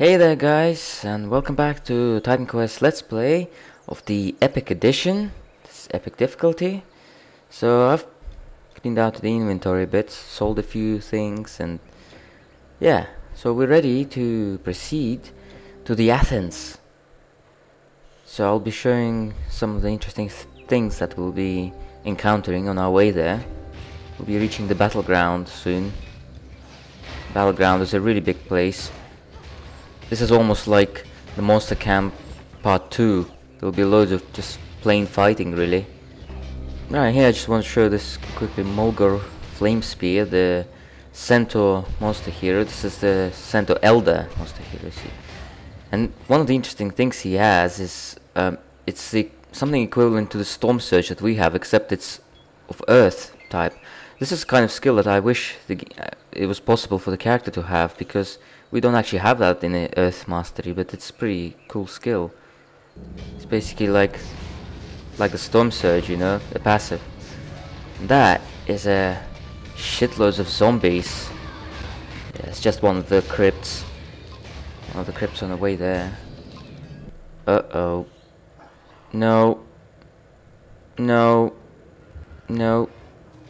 Hey there guys and welcome back to Titan Quest Let's Play of the Epic Edition, this Epic difficulty. So I've cleaned out the inventory a bit, sold a few things and yeah, so we're ready to proceed to the Athens. So I'll be showing some of the interesting th things that we'll be encountering on our way there. We'll be reaching the battleground soon. Battleground is a really big place. This is almost like the Monster Camp Part 2. There'll be loads of just plain fighting really. Right here I just want to show this quickly Mulgur Flame Spear, the Centaur monster hero. This is the Centaur Elder monster hero, see. And one of the interesting things he has is um, it's the, something equivalent to the Storm Surge that we have, except it's of Earth type. This is kind of skill that I wish the, uh, it was possible for the character to have, because we don't actually have that in Earth Mastery, but it's pretty cool skill. It's basically like like the Storm Surge, you know, the passive. That is a shitloads of zombies. Yeah, it's just one of the crypts. One of the crypts on the way there. Uh-oh. No. No. No.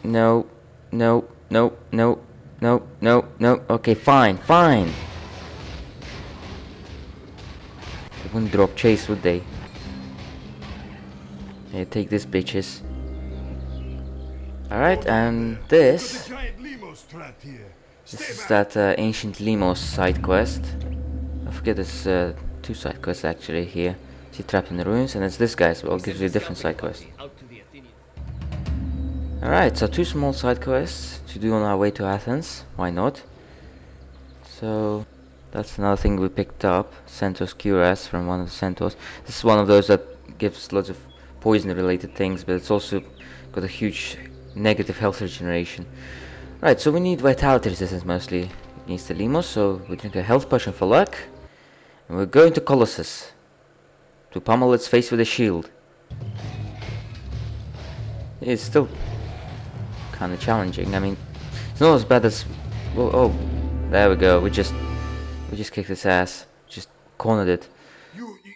No. No. No. No. No. No. No. Okay, fine. Fine. They wouldn't drop chase, would they? Yeah, take this, bitches. Alright, and this... This is that uh, ancient Limos side quest. I forget there's uh, two side quests actually here. See trapped in the ruins, and it's this guy as well, gives you a different side quest. Alright, so two small side quests to do on our way to Athens. Why not? So that's another thing we picked up. Centaur's Cuirass from one of the Centaurs. This is one of those that gives lots of poison related things, but it's also got a huge negative health regeneration. Right, so we need vitality resistance mostly against the Limos, so we drink a health potion for luck. And we're going to Colossus to pummel its face with a shield. It's still kind of challenging. I mean, it's not as bad as. Well, oh, there we go. We just we just kicked its ass. Just cornered it. You, you,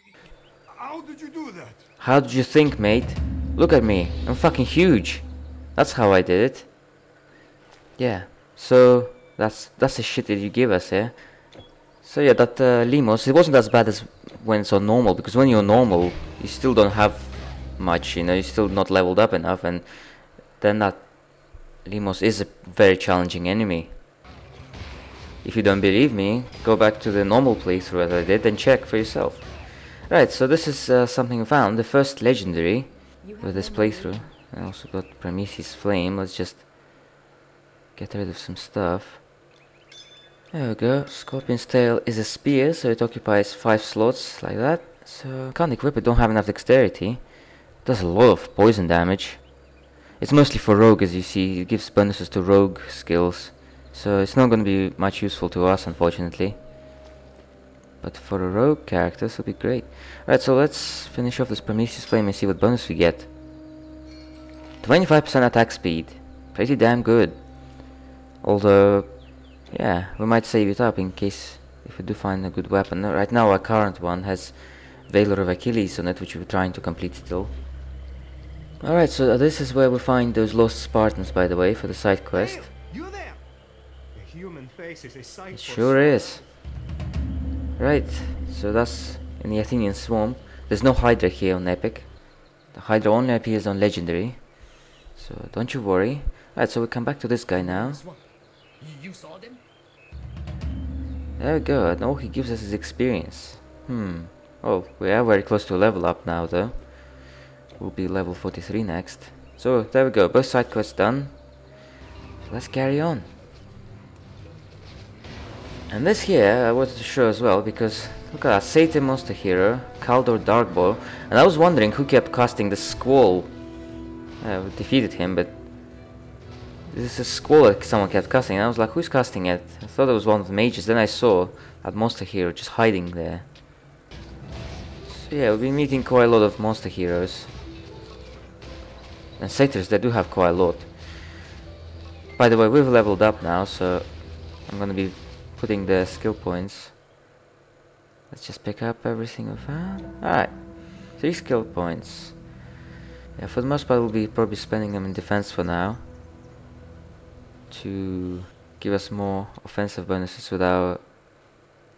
how did you do that? How did you think, mate? Look at me. I'm fucking huge. That's how I did it. Yeah. So that's that's the shit that you give us, yeah. So yeah, that uh, Limos, it wasn't as bad as when it's on normal because when you're normal, you still don't have much, you know, you're still not leveled up enough, and then that Limos is a very challenging enemy. If you don't believe me, go back to the normal playthrough that I did and check for yourself. Right, so this is uh, something I found, the first legendary with this playthrough. I also got Prometheus Flame, let's just get rid of some stuff. There we go, Scorpion's Tail is a spear, so it occupies 5 slots, like that. So, can't equip it, don't have enough dexterity. Does a lot of poison damage. It's mostly for rogue as you see, it gives bonuses to rogue skills. So it's not going to be much useful to us unfortunately. But for a rogue character this will be great. Right, so let's finish off this Prometheus Flame and see what bonus we get. 25% attack speed. Pretty damn good. Although, yeah, we might save it up in case if we do find a good weapon. Right now our current one has Valor of Achilles on it, which we're trying to complete still. Alright, so this is where we find those lost Spartans, by the way, for the side quest. You there? The human face is a sight It for sure is. Right, so that's in the Athenian Swarm. There's no Hydra here on Epic. The Hydra only appears on Legendary. So don't you worry. Alright, so we come back to this guy now. You saw them? There we go, and all he gives us is experience. Hmm. Oh, we are very close to a level up now though. We'll be level 43 next. So, there we go, both side quests done. Let's carry on. And this here I wanted to show as well because look at that, Satyr Monster Hero, Kaldor Darkbow, and I was wondering who kept casting the Squall. Uh, defeated him, but this is a Squall that someone kept casting, and I was like, who's casting it? I thought it was one of the mages, then I saw that Monster Hero just hiding there. So yeah, we've been meeting quite a lot of Monster Heroes. And Satyrs, they do have quite a lot. By the way, we've leveled up now, so I'm gonna be putting the skill points Let's just pick up everything we found. Alright. Three skill points. Yeah, for the most part we'll be probably spending them in defense for now. To give us more offensive bonuses with our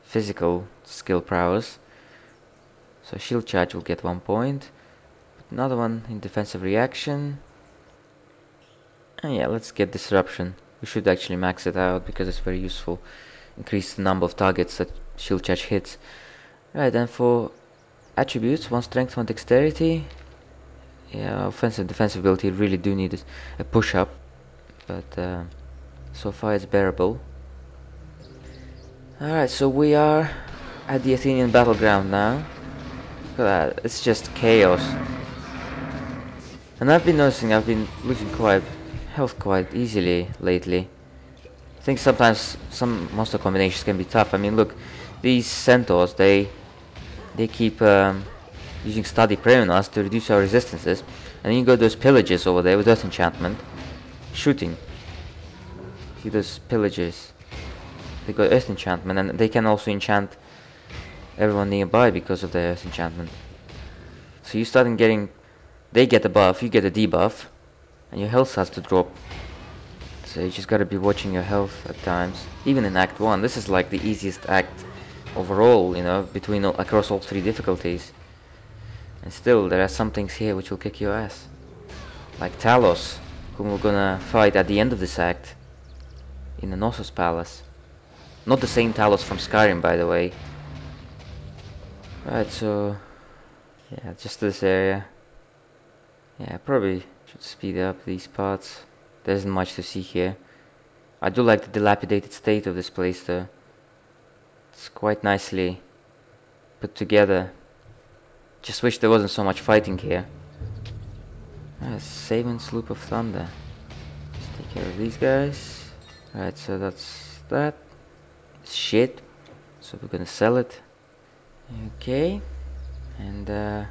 physical skill prowess. So shield charge will get one point. Another one in defensive reaction. And yeah, let's get disruption. We should actually max it out because it's very useful. Increase the number of targets that shield charge hits. Right, then for attributes, one strength, one dexterity. Yeah, offensive, defensive ability really do need a push up, but uh, so far it's bearable. Alright, so we are at the Athenian battleground now. Look at that, it's just chaos. And I've been noticing I've been losing quite health quite easily lately. I think sometimes some monster combinations can be tough. I mean, look, these centaurs, they they keep um, using study prey on us to reduce our resistances. And then you got those pillages over there with earth enchantment, shooting. See those pillages? They got earth enchantment, and they can also enchant everyone nearby because of their earth enchantment. So you starting getting they get a buff, you get a debuff, and your health starts to drop. So you just gotta be watching your health at times. Even in Act 1, this is like the easiest act overall, you know, between all, across all three difficulties. And still, there are some things here which will kick your ass. Like Talos, whom we're gonna fight at the end of this act. In the Knossos Palace. Not the same Talos from Skyrim, by the way. Right, so... Yeah, just this area. Yeah, probably should speed up these parts. There isn't much to see here. I do like the dilapidated state of this place though. It's quite nicely put together. Just wish there wasn't so much fighting here. Ah, Saving Sloop of Thunder. Let's take care of these guys. Alright, so that's that. It's shit. So we're gonna sell it. Okay. And uh,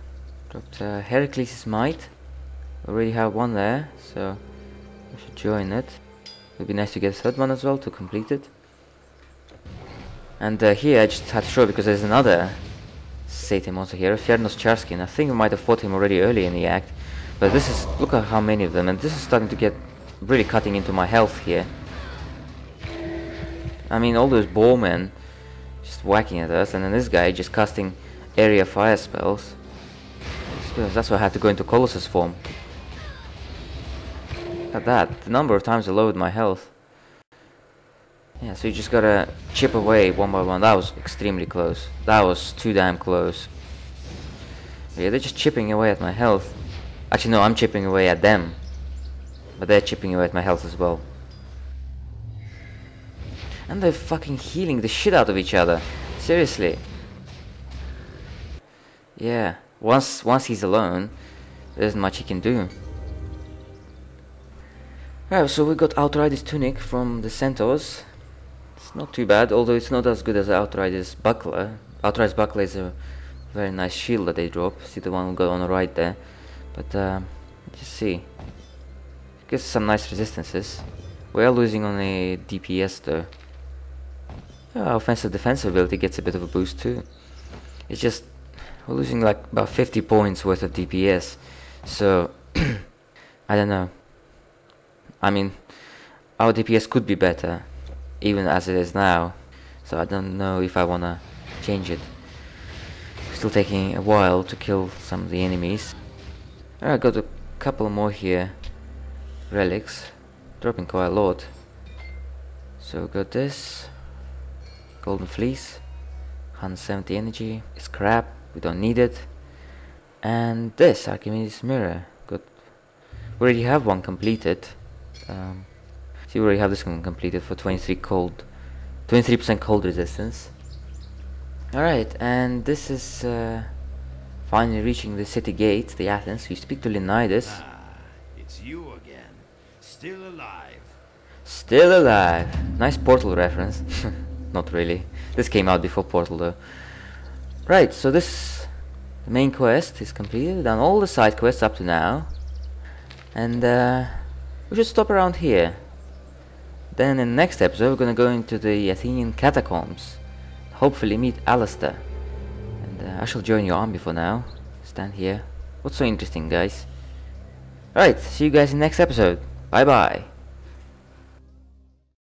dropped uh, Heracles' Might already have one there, so I should join it. It would be nice to get a third one as well to complete it. And uh, here I just had to show because there's another Satyr monster here, Fiernos Charskin. I think we might have fought him already early in the act. But this is, look at how many of them, and this is starting to get really cutting into my health here. I mean, all those bowmen just whacking at us, and then this guy just casting area fire spells. That's why I had to go into Colossus form at that, the number of times I lowered my health. Yeah, so you just gotta chip away one by one. That was extremely close. That was too damn close. Yeah, they're just chipping away at my health. Actually, no, I'm chipping away at them. But they're chipping away at my health as well. And they're fucking healing the shit out of each other. Seriously. Yeah, once once he's alone, there isn't much he can do. Right, so we got Outrider's Tunic from the Centaurs. It's not too bad, although it's not as good as Outrider's Buckler. Outrider's Buckler is a very nice shield that they drop. See the one we got on the right there. But, uh, just see. Gives some nice resistances. We are losing on a DPS though. Yeah, offensive defensive ability gets a bit of a boost too. It's just, we're losing like about 50 points worth of DPS. So, I don't know. I mean, our DPS could be better, even as it is now. So I don't know if I wanna change it. Still taking a while to kill some of the enemies. I got a couple more here. Relics. Dropping quite a lot. So got this. Golden Fleece. 170 energy. It's crap. We don't need it. And this Archimedes Mirror. Good. We already have one completed. Um, see, we already have this one completed for 23 cold, 23% cold resistance. Alright, and this is uh, finally reaching the city gate, the Athens. We speak to Leonidas. Ah, it's you again. Still alive. Still alive. Nice Portal reference. Not really. This came out before Portal though. Right, so this main quest is completed. Done all the side quests up to now. And uh, we should stop around here. Then in the next episode we're gonna go into the Athenian catacombs. Hopefully meet Alistair. And uh, I shall join your army for now. Stand here. What's so interesting, guys? Alright, see you guys in the next episode. Bye bye.